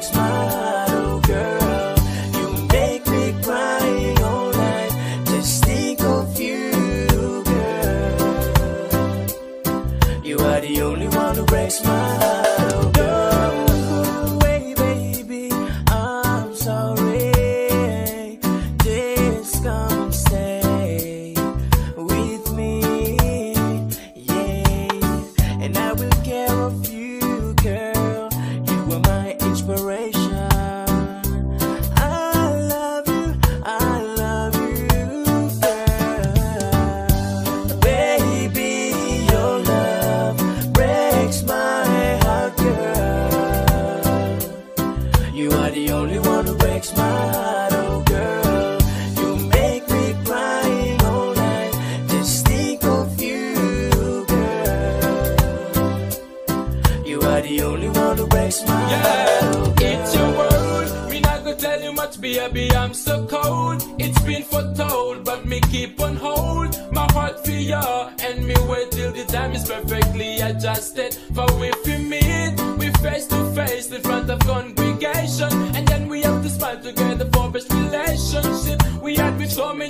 sex model girl. You make me cry all night. Just think of you, girl. You are the only one who breaks my Baby, I'm so cold, it's been foretold, but me keep on hold my heart for ya. And me wait till the time is perfectly adjusted. For if we meet, we face to face in front of congregation. And then we have to smile together for best relationship. We had with so many.